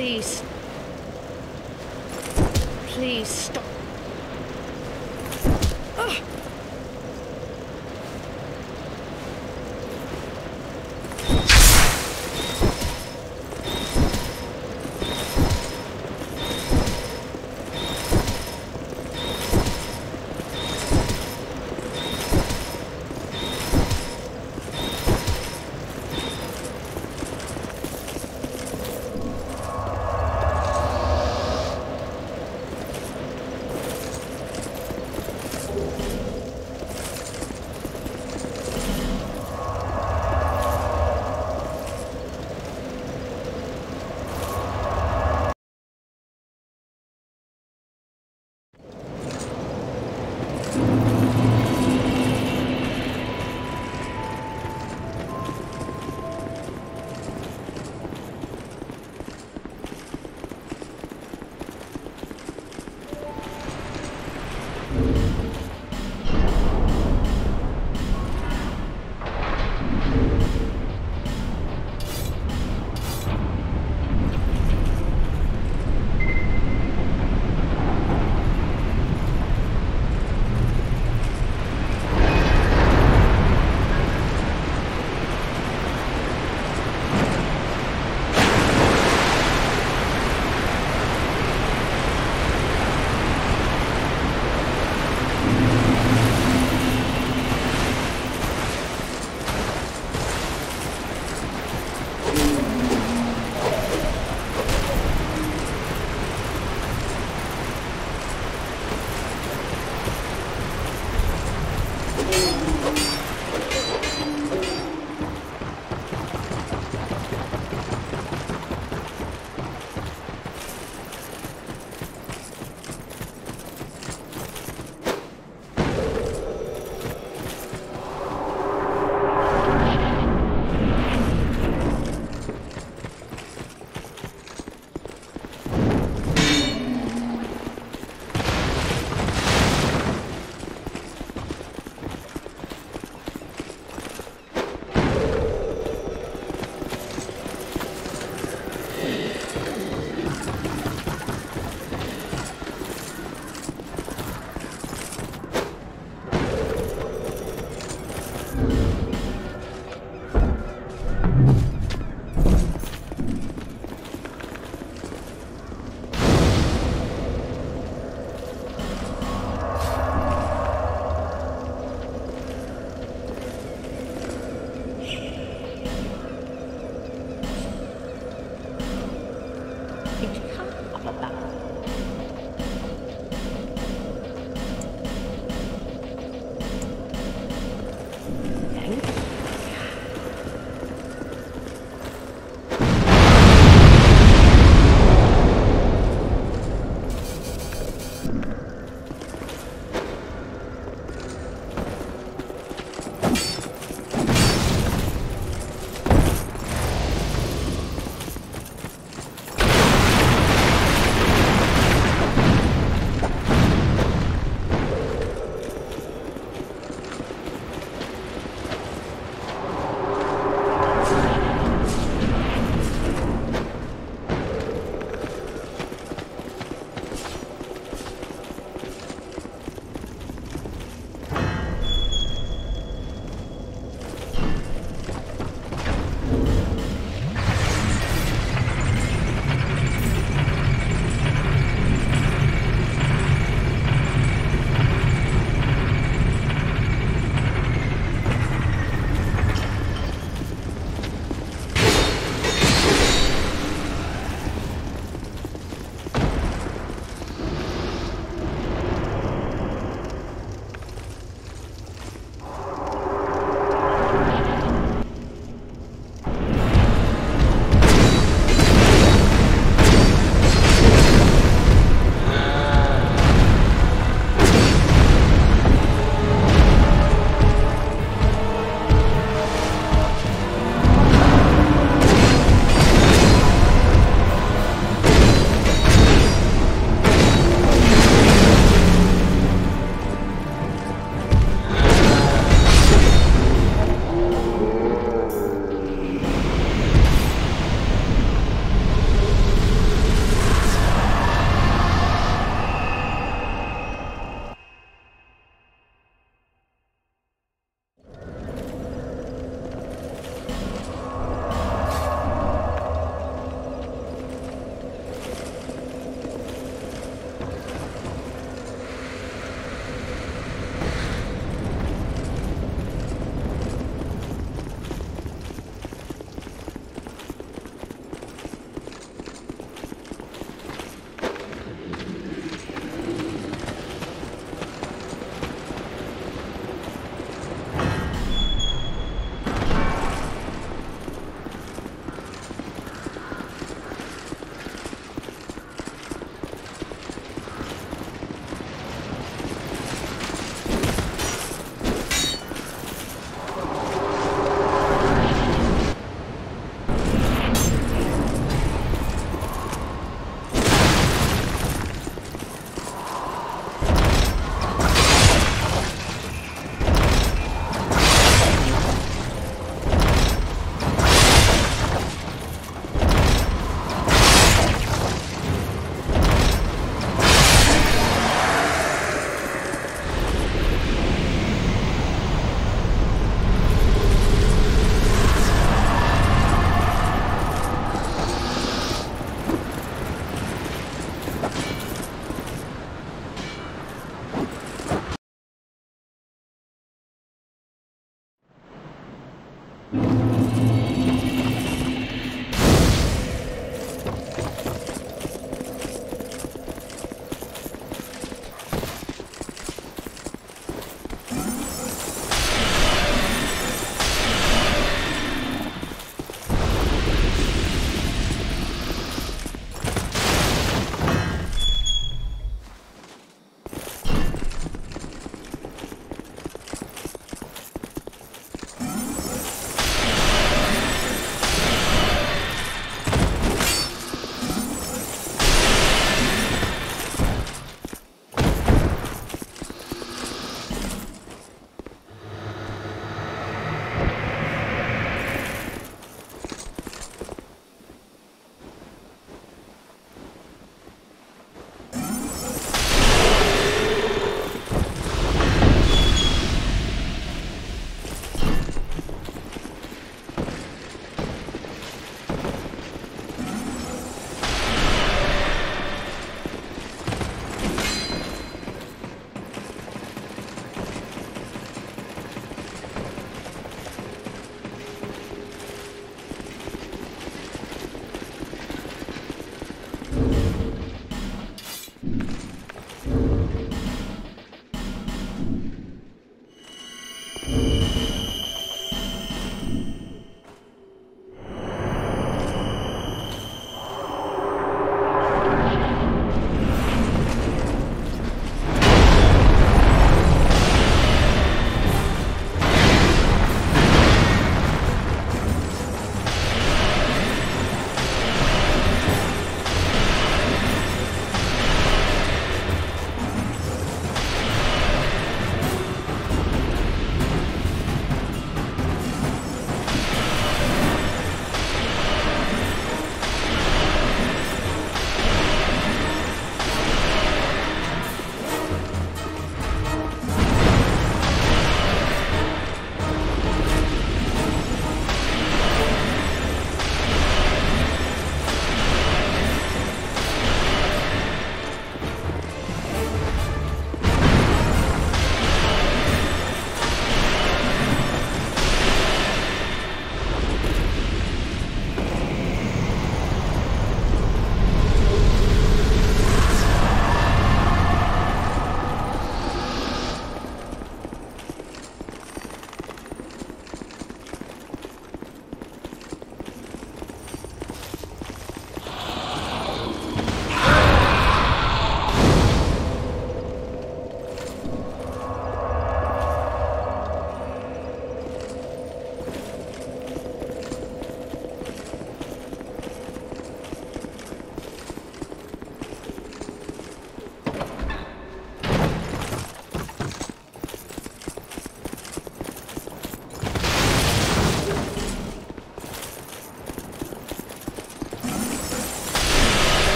Please.